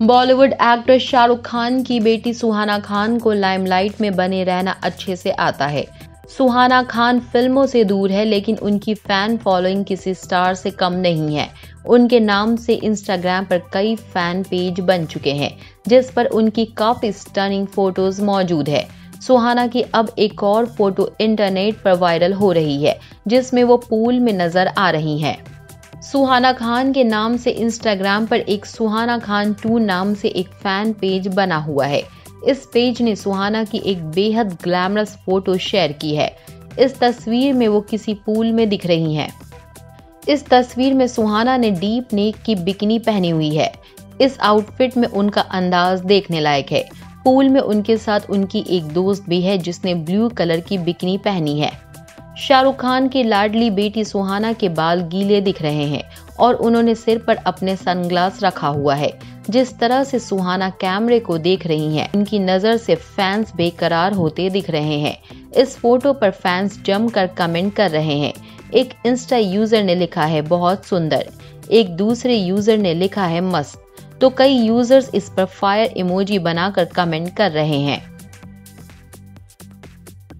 Bollywood actor Shahrukh Khan की बेटी सुहाना खान को लाइमलाइट में बने रहना अच्छे से आता है। सुहाना खान फ़िल्मों से दूर है, लेकिन उनकी फ़ैन फॉलोइंग किसी स्टार से कम नहीं है। उनके नाम से इंस्टाग्राम पर कई फ़ैन पेज बन चुके हैं, जिस पर उनकी काफ़ी स्टनिंग फ़ोटोज़ मौजूद है। सुहाना की अब एक और फ़ोटो इंटरनेट पर वायरल हो रही है, जिसमें वो पूल में नज़र आ रही हैं। सुहाना खान के नाम से इंस्टाग्राम पर एक सुहाना खान टू नाम से एक फ़ैन पेज बना हुआ है। इस पेज ने सुहाना की एक बेहद ग्लैमरस फ़ोटो शेयर की है। इस तस्वीर में वो किसी पूल में दिख रही हैं। इस तस्वीर में सुहाना ने डीप नेक की बिकनी पहनी हुई है। इस आउटफिट में उनका अंदाज देखने लायक है। पूल में उनके साथ उनकी एक दोस्त भी है जिसने ब्लू कलर की बिकनी पहनी है। शाहरुख खान की लाडली बेटी सुहाना के बाल गीले दिख रहे हैं और उन्होंने सिर पर अपने सनग्लास रखा हुआ है। जिस तरह से सुहाना कैमरे को देख रही हैं उनकी नज़र से फैंस बेकरार होते दिख रहे हैं। इस फ़ोटो पर फैंस जमकर कमेंट कर रहे हैं। एक इंस्टा यूज़र ने लिखा है, बहुत सुंदर। एक दूसरे यूज़र ने लिखा है, मस्त। तो कई यूज़र्स इस पर फायर इमोजी बनाकर कमेंट कर रहे हैं।